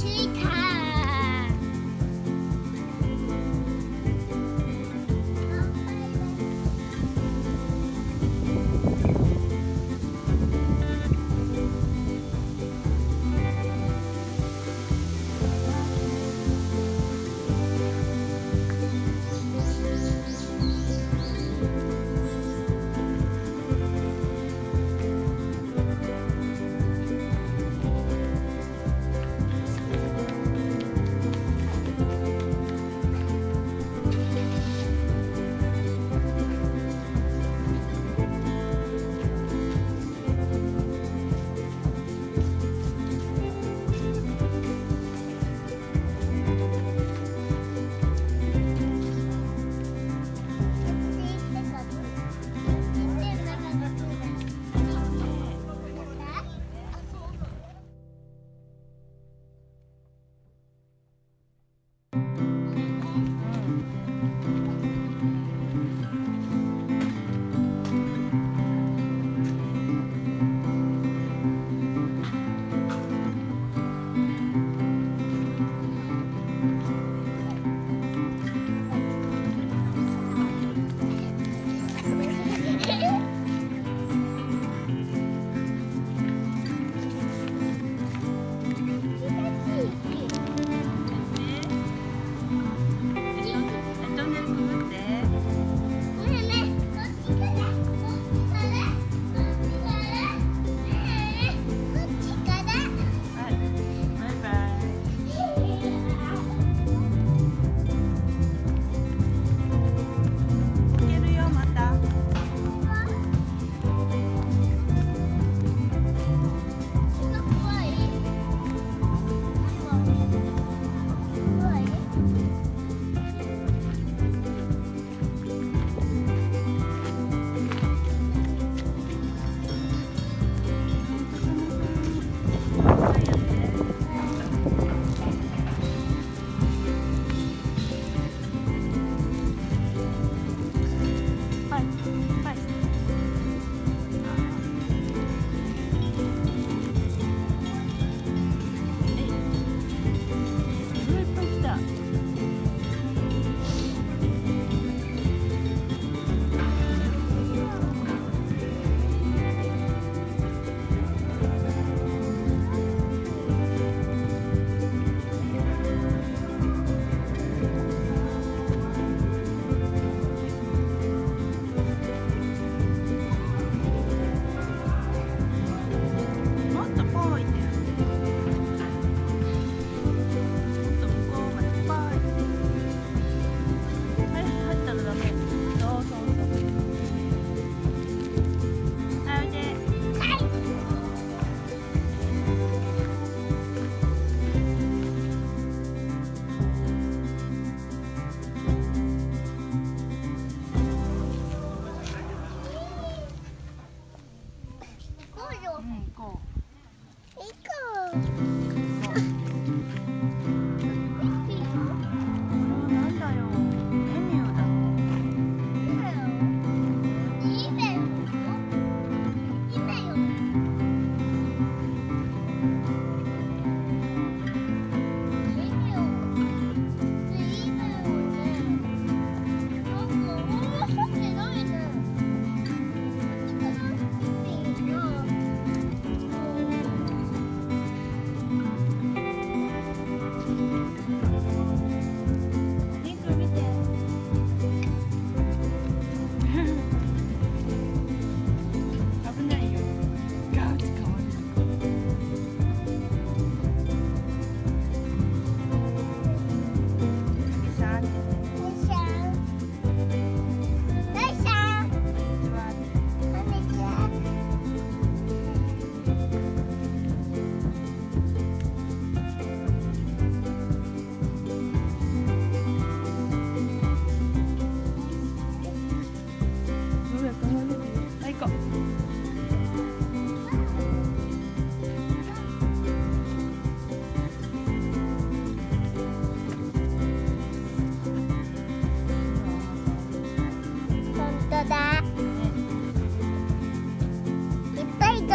cheek.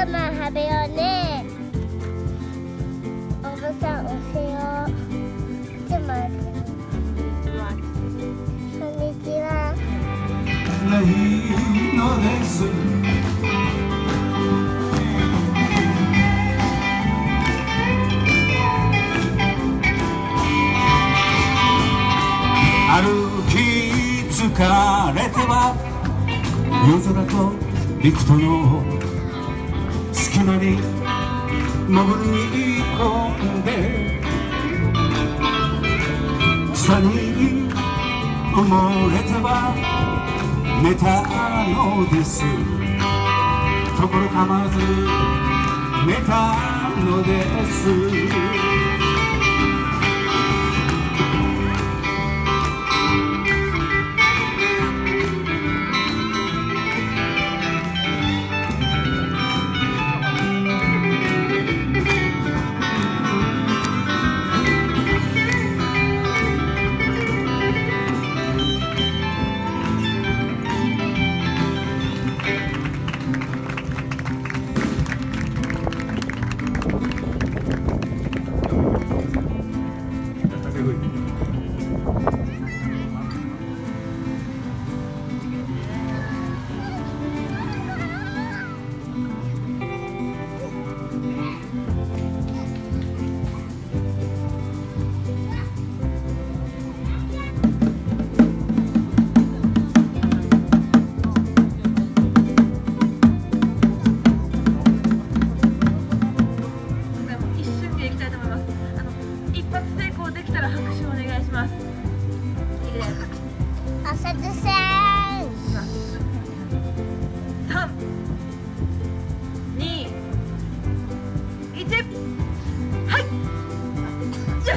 さまはべようね。おばさんせよちょっと待って。こんにちは。レイのレス歩き疲れては夜空と陸との隙間に潜り込んで草に埋もれては寝たのです。ところかまず寝たのです。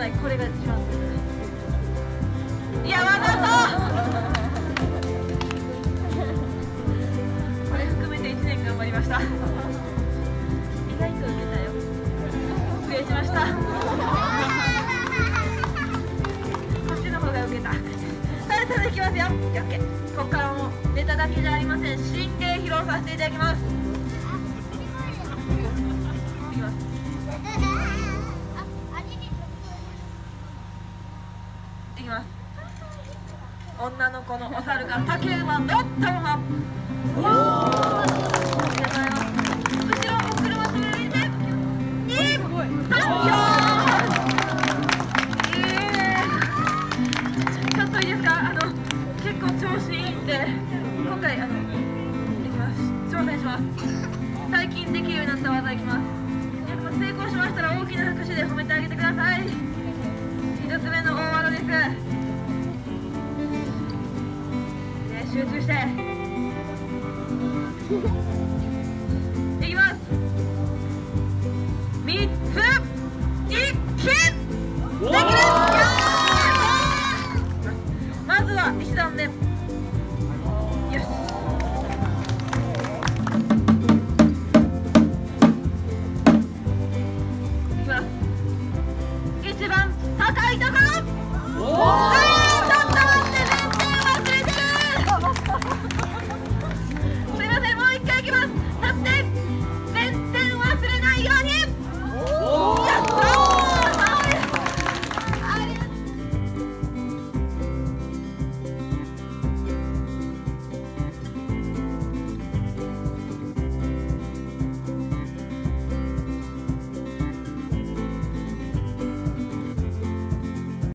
ないこれが一番いやわざとこれ含めて1年頑張りました。意外と受けたよ。失礼しました。こっちの方が受けた。さあそれいきますよ。ここからもネタだけじゃありません。神経披露させていただきます。このお猿が竹馬だったのは。我最